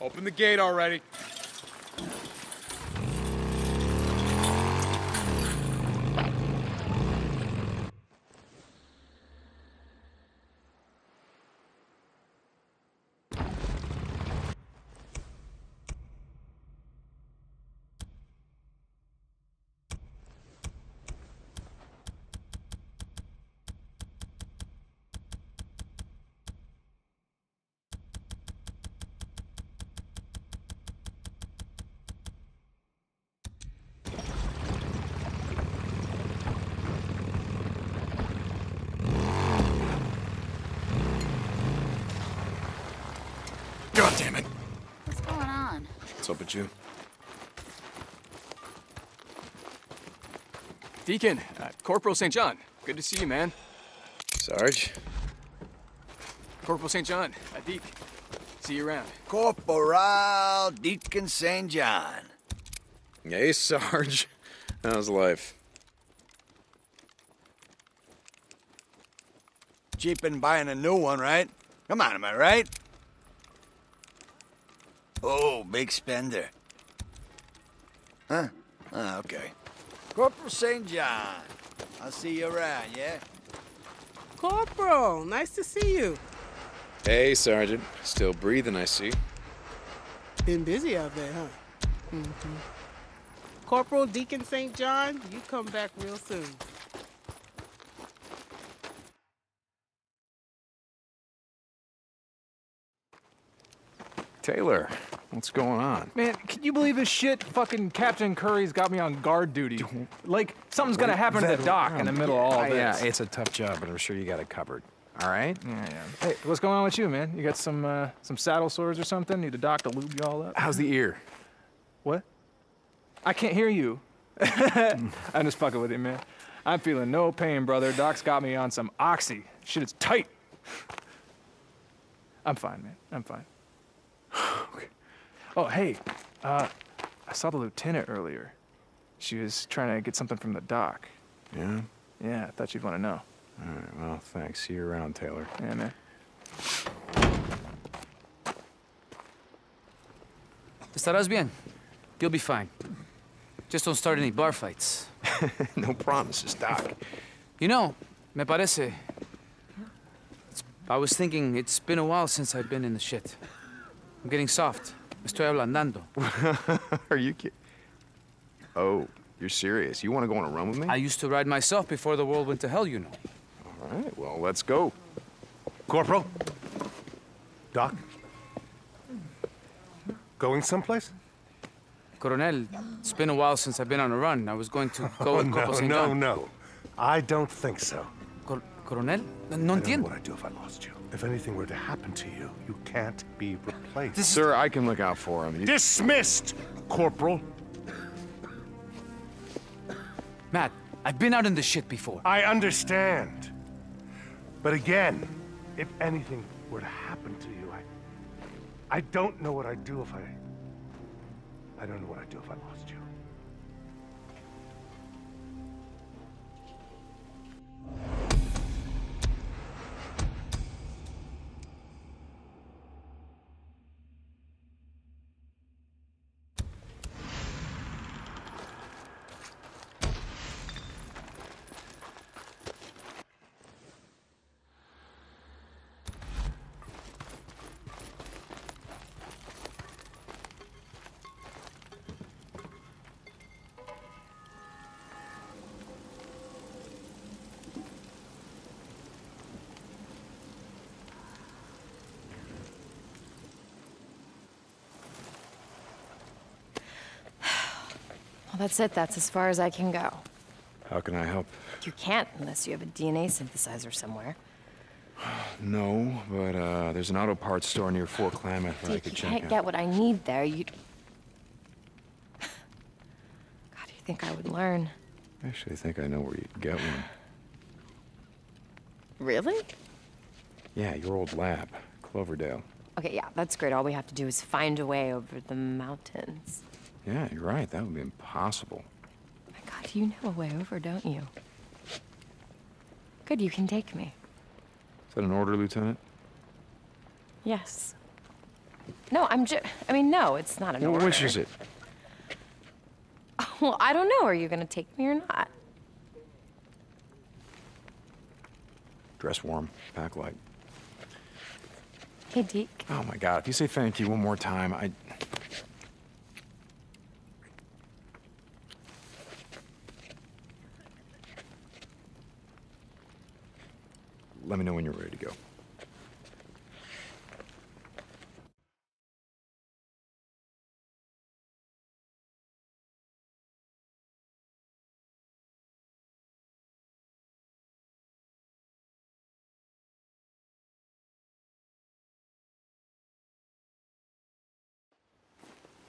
Open the gate already. Deacon, uh, Corporal St. John. Good to see you, man. Sarge? Corporal St. John, uh, Deke. See you around. Corporal Deacon St. John. Hey, Sarge. How's life? Cheap in buying a new one, right? Come on, am I right? Oh, big spender. Huh? Ah, okay. Corporal St. John. I'll see you around, yeah? Corporal, nice to see you. Hey, Sergeant. Still breathing, I see. Been busy out there, huh? hmm Corporal Deacon St. John, you come back real soon. Taylor, what's going on? Man, can you believe this shit? Fucking Captain Curry's got me on guard duty. Like, something's gonna happen to the dock in the middle of all this. Yeah, it's a tough job, but I'm sure you got it covered. All right? Yeah, yeah. Hey, what's going on with you, man? You got some uh, some saddle sores or something? Need a doc to lube you all up? How's the ear? What? I can't hear you. I'm just fucking with you, man. I'm feeling no pain, brother. Doc's got me on some oxy. Shit it's tight. I'm fine, man. I'm fine. Okay. Oh, hey, uh, I saw the lieutenant earlier. She was trying to get something from the dock. Yeah? Yeah, I thought you'd want to know. All right, well, thanks. See you around, Taylor. Yeah, man. Estarás bien. You'll be fine. Just don't start any bar fights. no promises, Doc. You know, me parece. It's, I was thinking it's been a while since I've been in the shit. I'm getting soft. Estoy ablandando. Are you kidding? Oh, you're serious? You want to go on a run with me? I used to ride myself before the world went to hell, you know. All right, well, let's go. Corporal? Doc? Going someplace? Coronel, it's been a while since I've been on a run. I was going to go Oh, with no, Corporal St. no, John. no. I don't think so. Cor Coronel? No I don't know entiendo. what I'd do if I lost you. If anything were to happen to you, you can't be replaced. This Sir, I can look out for him. You- Dismissed, Corporal. Matt, I've been out in the shit before. I understand. But again, if anything were to happen to you, I... I don't know what I'd do if I... I don't know what I'd do if I lost you. Well, that's it. That's as far as I can go. How can I help? You can't unless you have a DNA synthesizer somewhere. No, but uh, there's an auto parts store near Fort Klamath that I could you can't get what I need there, you. God, do you think I would learn? I actually think I know where you'd get one. Really? Yeah, your old lab, Cloverdale. Okay, yeah, that's great. All we have to do is find a way over the mountains. Yeah, you're right. That would be impossible. My God, you know a way over, don't you? Good, you can take me. Is that an order, Lieutenant? Yes. No, I'm just. I mean, no, it's not an Well, order. which is it? Well, I don't know. Are you gonna take me or not? Dress warm, pack light. Hey, Deke. Oh my god, if you say thank you one more time, I. Let me know when you're ready to go.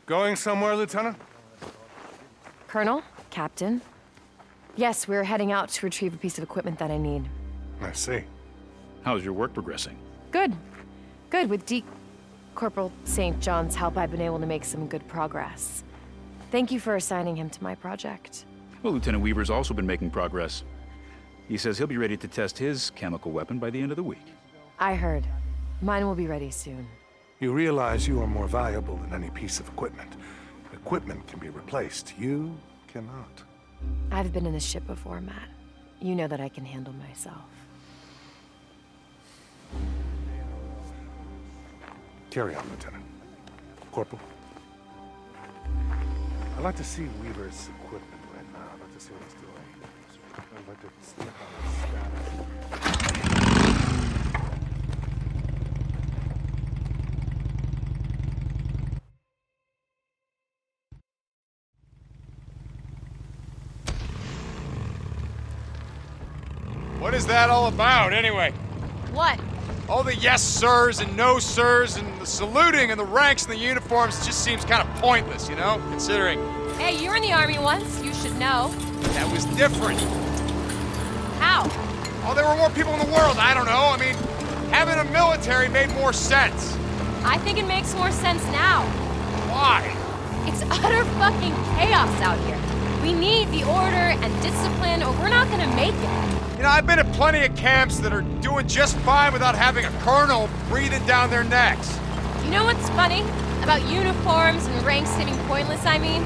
Going somewhere, Lieutenant? Colonel? Captain? Yes, we're heading out to retrieve a piece of equipment that I need. I see. How's your work progressing? Good. Good. With Deke Corporal St. John's help, I've been able to make some good progress. Thank you for assigning him to my project. Well, Lieutenant Weaver's also been making progress. He says he'll be ready to test his chemical weapon by the end of the week. I heard. Mine will be ready soon. You realize you are more valuable than any piece of equipment. Equipment can be replaced. You cannot. I've been in this ship before, Matt. You know that I can handle myself. Carry on, Lieutenant. Corporal. I'd like to see Weaver's equipment right now. Uh, I'd like to see what he's doing. I'd like to sniff on his status. What is that all about, anyway? What? All the yes sirs and no sirs and the saluting and the ranks and the uniforms just seems kind of pointless, you know? Considering Hey, you were in the army once. You should know. that was different. How? Oh, there were more people in the world. I don't know. I mean, having a military made more sense. I think it makes more sense now. Why? It's utter fucking chaos out here. We need the order and discipline, or we're not gonna make it. You know, I've been at plenty of camps that are doing just fine without having a colonel breathing down their necks. You know what's funny? About uniforms and ranks seeming pointless, I mean?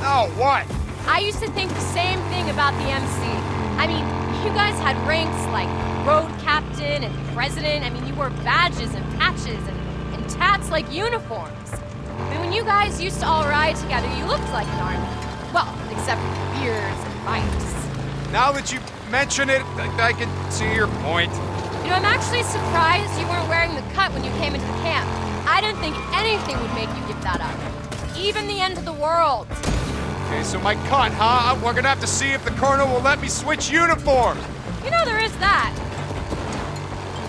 No, what? I used to think the same thing about the MC. I mean, you guys had ranks like road captain and president. I mean, you wore badges and patches and, and tats like uniforms. I mean, when you guys used to all ride together, you looked like an army. Well, except for beards and bikes. Now that you mention it, I, I can see your point. You know, I'm actually surprised you weren't wearing the cut when you came into the camp. I didn't think anything would make you give that up. Even the end of the world. Okay, so my cut, huh? We're gonna have to see if the colonel will let me switch uniforms. You know there is that.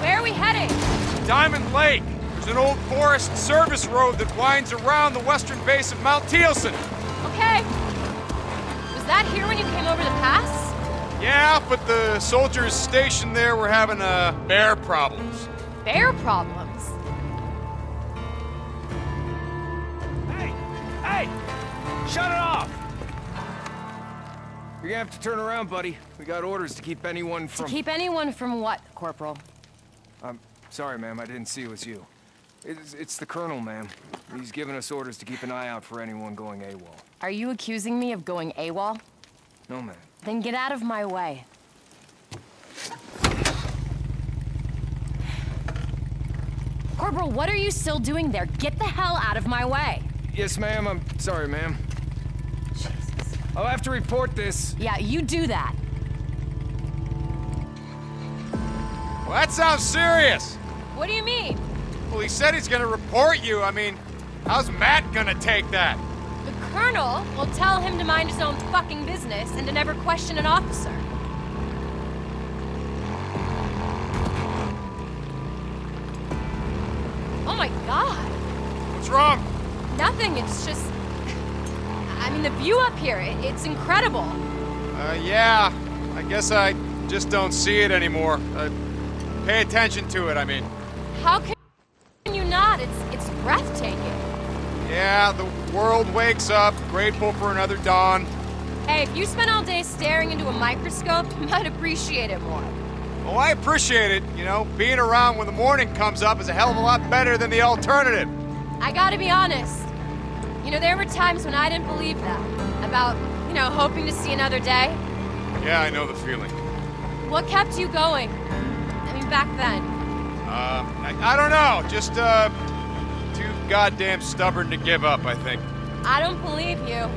Where are we heading? Diamond Lake. There's an old forest service road that winds around the western base of Mount Thielsen. Okay. Was that here when you came over the pass? Yeah, but the soldiers stationed there were having uh, bear problems. Bear problems. Hey! Hey! Shut it off! You're gonna have to turn around, buddy. We got orders to keep anyone from... To from... keep anyone from what, Corporal? I'm sorry, ma'am. I didn't see it was you. It's, it's the Colonel, ma'am. He's given us orders to keep an eye out for anyone going AWOL. Are you accusing me of going AWOL? No, ma'am. Then get out of my way. Corporal, what are you still doing there? Get the hell out of my way. Yes, ma'am. I'm sorry, ma'am. Jesus. I'll have to report this. Yeah, you do that. Well, that sounds serious. What do you mean? Well, he said he's gonna report you. I mean, how's Matt gonna take that? Colonel will tell him to mind his own fucking business and to never question an officer. Oh my god. What's wrong? Nothing, it's just. I mean, the view up here, it, it's incredible. Uh, yeah. I guess I just don't see it anymore. Uh, pay attention to it, I mean. How can you not? It's, it's breathtaking. Yeah, the world wakes up, grateful for another dawn. Hey, if you spent all day staring into a microscope, you might appreciate it more. Oh, I appreciate it. You know, being around when the morning comes up is a hell of a lot better than the alternative. I gotta be honest. You know, there were times when I didn't believe that. About, you know, hoping to see another day. Yeah, I know the feeling. What kept you going? I mean, back then. Uh, I, I don't know. Just, uh, goddamn stubborn to give up, I think. I don't believe you.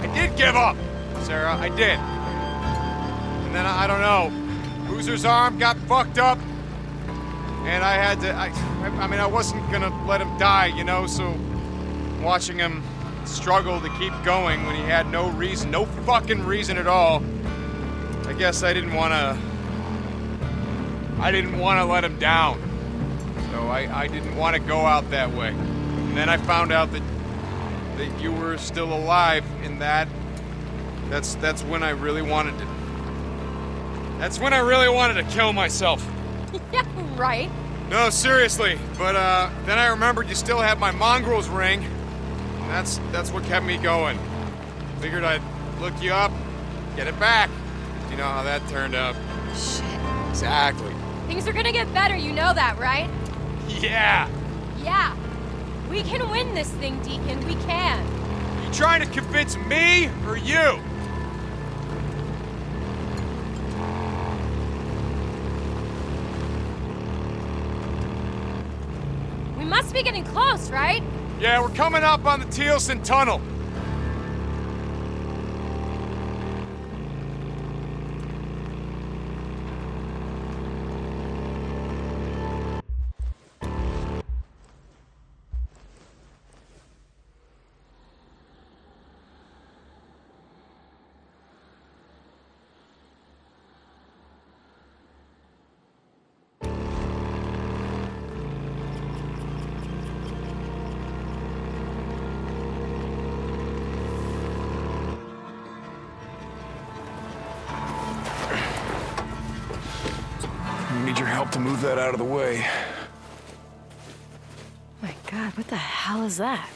I did give up, Sarah. I did. And then, I, I don't know. Boozer's arm got fucked up. And I had to, I, I mean, I wasn't gonna let him die, you know, so watching him struggle to keep going when he had no reason, no fucking reason at all, I guess I didn't wanna, I didn't wanna let him down. So I, I didn't wanna go out that way. And then I found out that, that you were still alive in that, that's, that's when I really wanted to, that's when I really wanted to kill myself. yeah, right. No, seriously. But uh, then I remembered you still had my mongrels ring. And that's that's what kept me going. Figured I'd look you up, get it back. You know how that turned out. Shit. Exactly. Things are gonna get better, you know that, right? Yeah. Yeah. We can win this thing, Deacon. We can. You trying to convince me or you? We must be getting close, right? Yeah, we're coming up on the Thielsen Tunnel. To move that out of the way. My god, what the hell is that?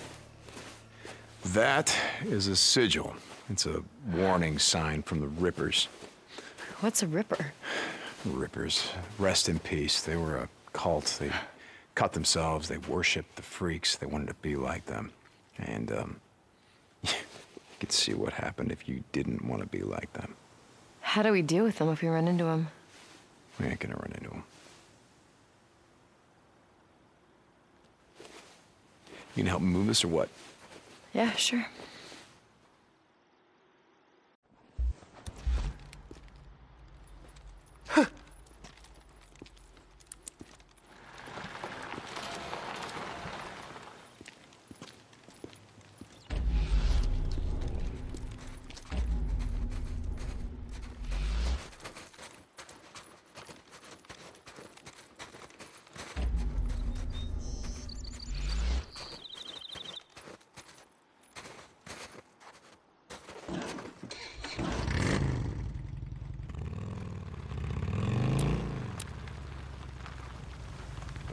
That is a sigil. It's a warning sign from the Rippers. What's a ripper? Rippers, rest in peace. They were a cult. They cut themselves. They worshipped the freaks. They wanted to be like them. And, um, you could see what happened if you didn't want to be like them. How do we deal with them if we run into them? We ain't gonna run into them. You can help me move this or what? Yeah, sure.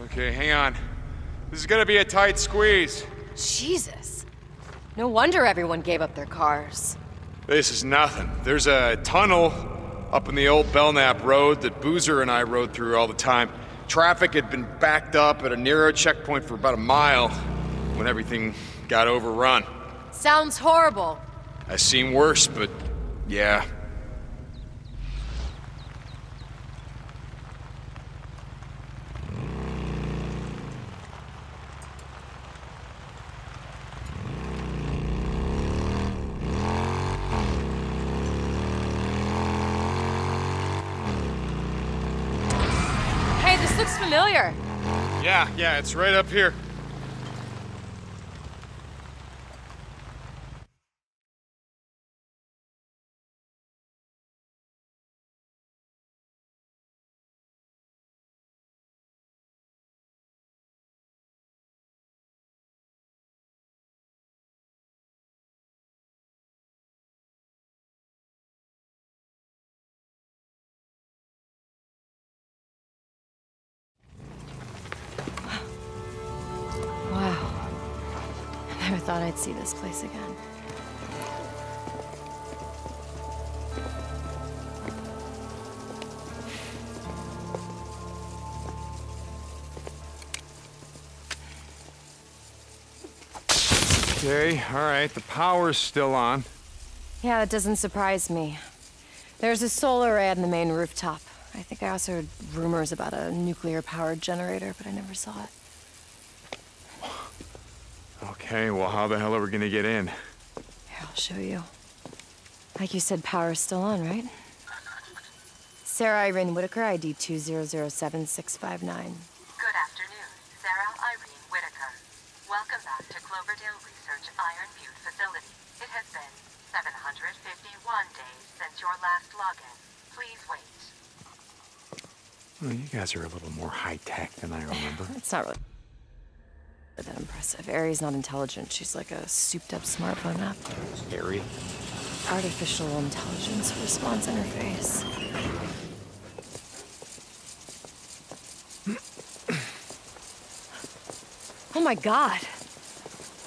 Okay, hang on. This is gonna be a tight squeeze. Jesus. No wonder everyone gave up their cars. This is nothing. There's a tunnel up in the old Belknap Road that Boozer and I rode through all the time. Traffic had been backed up at a NERO checkpoint for about a mile when everything got overrun. Sounds horrible. I've seen worse, but yeah. Hey, this looks familiar. Yeah, it's right up here. Never thought I'd see this place again. Okay, all right, the power's still on. Yeah, that doesn't surprise me. There's a solar array on the main rooftop. I think I also heard rumors about a nuclear-powered generator, but I never saw it. Okay, well, how the hell are we gonna get in? Here, I'll show you. Like you said, power's still on, right? Sarah Irene Whitaker, ID 2007659. Good afternoon, Sarah Irene Whitaker. Welcome back to Cloverdale Research Iron Butte facility. It has been 751 days since your last login. Please wait. Well, you guys are a little more high-tech than I remember. It's not really that impressive. Ari's not intelligent. She's like a souped-up smartphone app. Harry? Artificial intelligence response interface. Oh my god.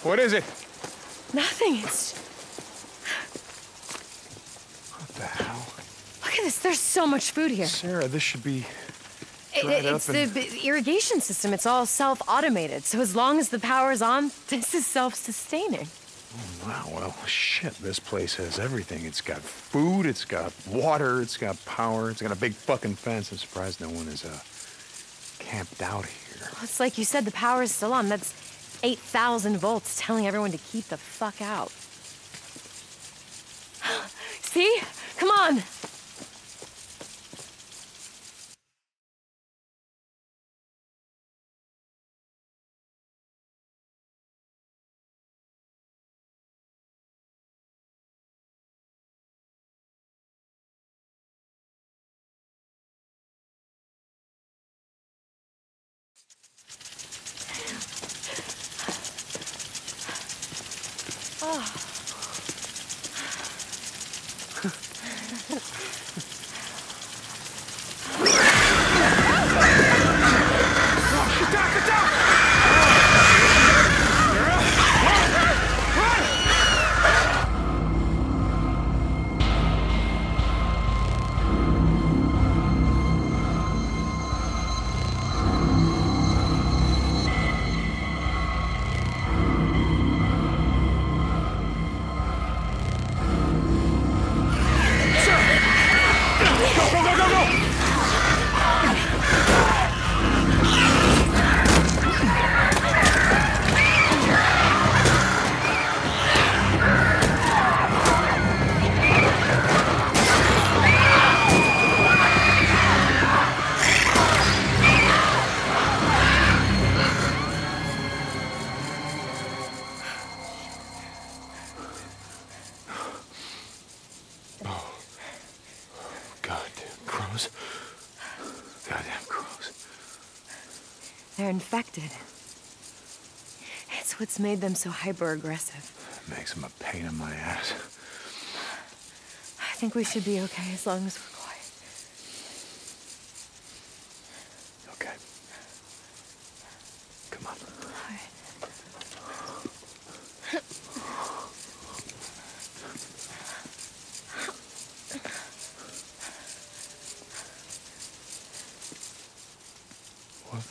What is it? Nothing. It's. What the hell? Look at this. There's so much food here. Sarah, this should be It- it's up the irrigation system. It's all self-automated. So as long as the power's on, this is self-sustaining. Oh, Wow, well, shit, this place has everything. It's got food, it's got water, it's got power, it's got a big fucking fence. I'm surprised no one is, uh, camped out here. Well, It's like you said, the power is still on. That's 8,000 volts telling everyone to keep the fuck out. See? Come on. Oh. Infected. It's what's made them so hyper-aggressive. Makes them a pain in my ass. I think we should be okay as long as we're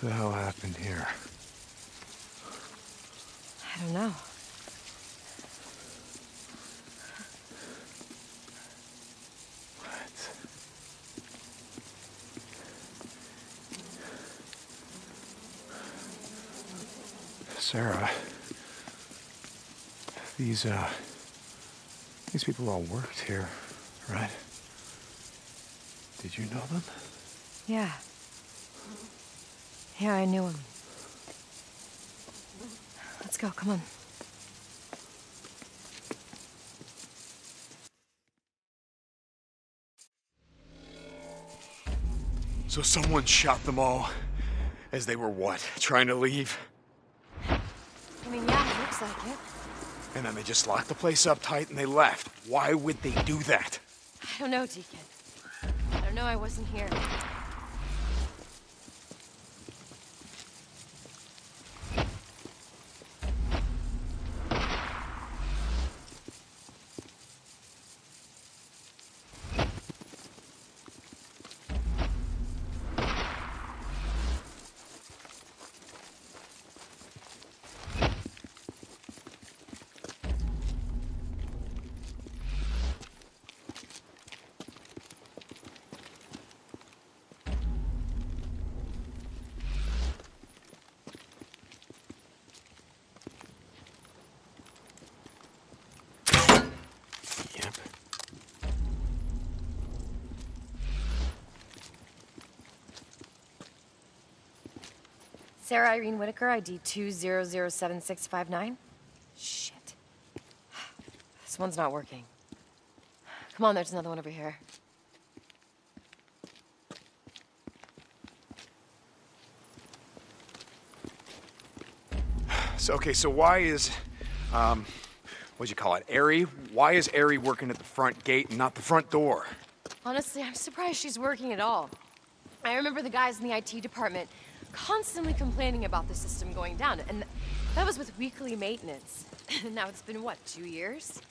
the hell happened here? I don't know. What? Sarah, these, uh, these people all worked here, right? Did you know them? Yeah. Yeah, I knew him. Let's go, come on. So someone shot them all as they were what? Trying to leave? I mean, yeah, it looks like it. And then they just locked the place up tight and they left. Why would they do that? I don't know, Deacon. I don't know, I wasn't here. Sarah Irene Whitaker, ID 2007659. Shit. This one's not working. Come on, there's another one over here. So, okay, so why is, um, what'd you call it, Ari? Why is Ari working at the front gate and not the front door? Honestly, I'm surprised she's working at all. I remember the guys in the IT department constantly complaining about the system going down, and that was with weekly maintenance. And now it's been, what, two years?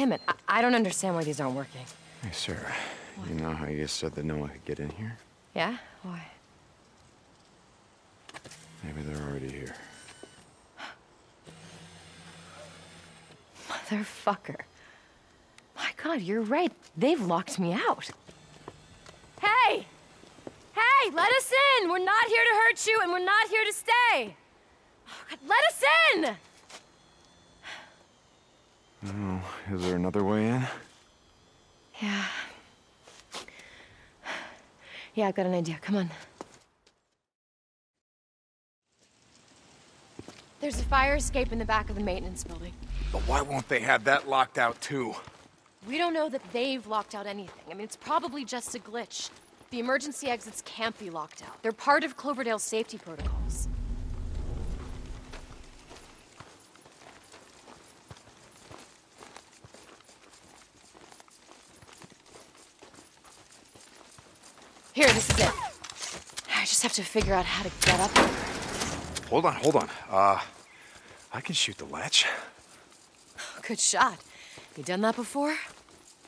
Damn it. I, I don't understand why these aren't working. Hey, Sarah, you know how you said that no one could get in here? Yeah? Why? Maybe they're already here. Motherfucker. My god, you're right. They've locked me out. Hey! Hey, let us in! We're not here to hurt you, and we're not here to stay! Oh, God, let us in! Oh, is there another way in? Yeah. Yeah, I've got an idea. Come on. There's a fire escape in the back of the maintenance building. But why won't they have that locked out too? We don't know that they've locked out anything. I mean, it's probably just a glitch. The emergency exits can't be locked out. They're part of Cloverdale's safety protocols. Here, this is it. I just have to figure out how to get up. Hold on, hold on. Uh, I can shoot the latch. Good shot. You done that before?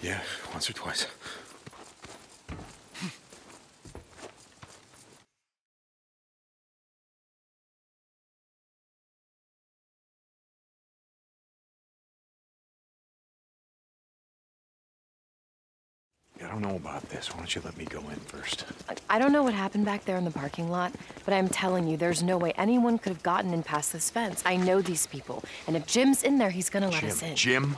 Yeah, once or twice. About this. Why don't you let me go in first? I don't know what happened back there in the parking lot, but I'm telling you, there's no way anyone could have gotten in past this fence. I know these people, and if Jim's in there, he's gonna let Jim, us in. Jim?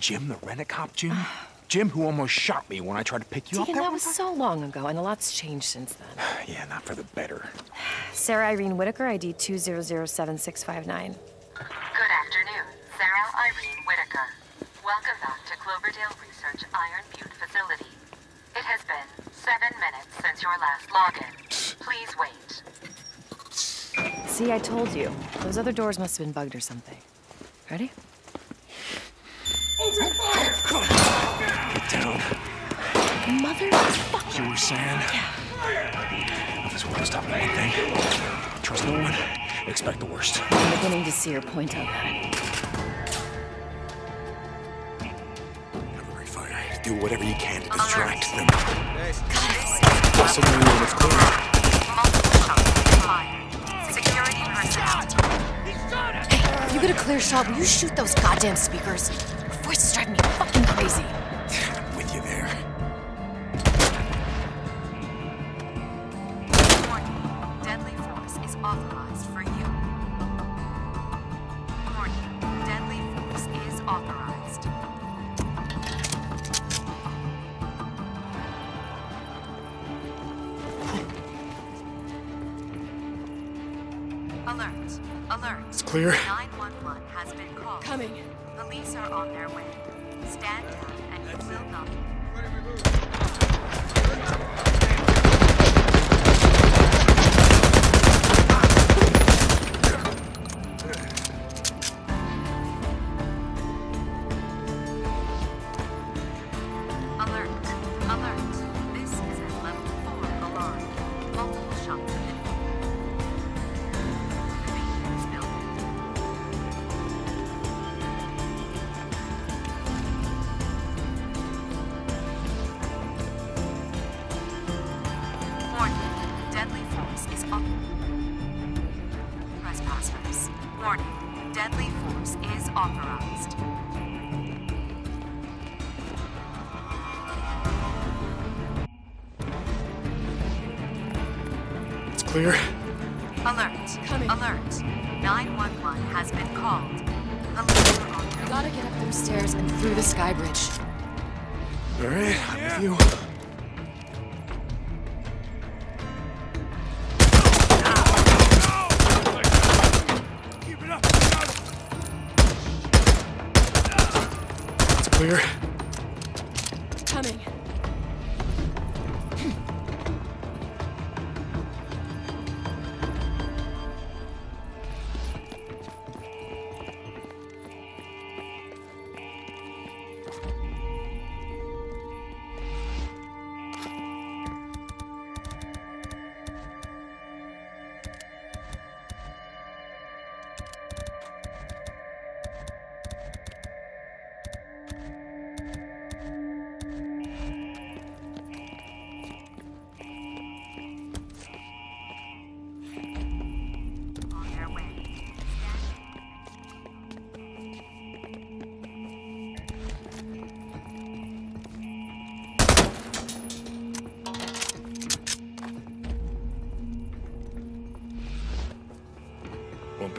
Jim, the rent-a-cop Jim? Jim, who almost shot me when I tried to pick you Deacon, up that that was so long ago, and a lot's changed since then. Yeah, not for the better. Sarah Irene Whitaker, ID 2007659. Good afternoon, Sarah Irene Whitaker. Welcome back to Cloverdale Research Iron Butte facility. It has been seven minutes since your last login. Please wait. See, I told you. Those other doors must have been bugged or something. Ready? Open fire! Get down. Motherfucker! You were saying? If this world stop at one thing, trust no one, expect the worst. I'm beginning to see your point on that. Very fine. Do whatever you can to distract them. Hey, you get a clear shot. Will you shoot those goddamn speakers? Your voice is driving me fucking crazy. Clear. Alert. Coming. Alert. 911 has been called. The leader on We gotta get up those stairs and through the sky bridge. All right, I'm with you. It's clear.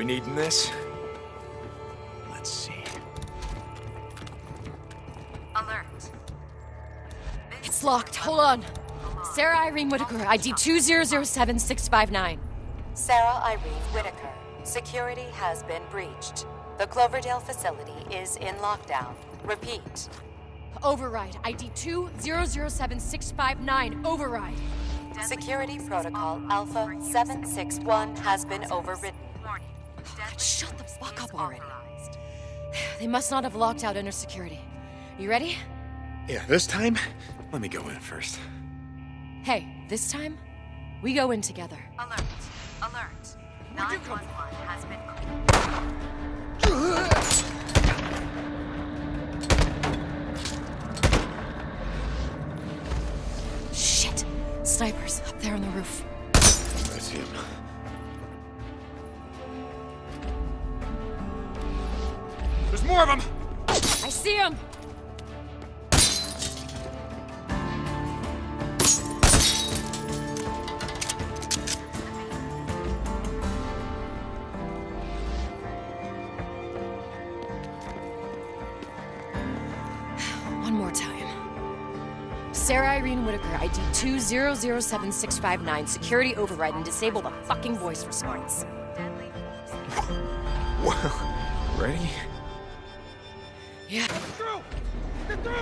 Needing this. Let's see. Alert. It's locked. Hold on. Sarah Irene Whitaker, ID 2007659. Sarah Irene Whitaker. Security has been breached. The Cloverdale facility is in lockdown. Repeat. Override. ID 2007659. Override. Security protocol Alpha 761 has been overridden. Shut the fuck up already. They must not have locked out inner security. You ready? Yeah, this time, let me go in first. Hey, this time, we go in together. Alert. Alert. 911 has been Shit! Snipers up there on the roof. I see him. More of them! I see them! One more time. Sarah Irene Whitaker, ID 2007659. Security override and disable the fucking voice response. Well, ready?